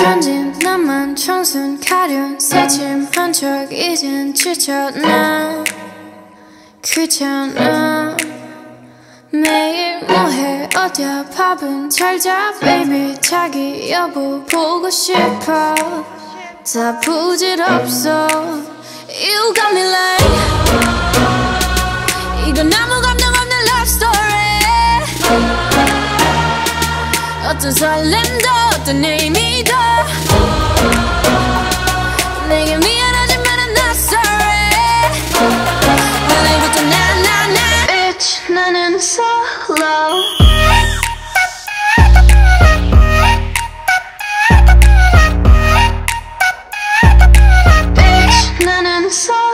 천진 나만 청순 가련 새침한 척 이젠 지쳤나? 귀찮아. 매일 뭐해? 어디야? 밥은 잘자 baby. 자기 여보 보고 싶어. 다 부질없어. You got 어떤 설렘도 어떤 의미도 내게 미안하지만 I'm sorry 오늘부터 나나나 Bitch 나는 solo Bitch 나는 solo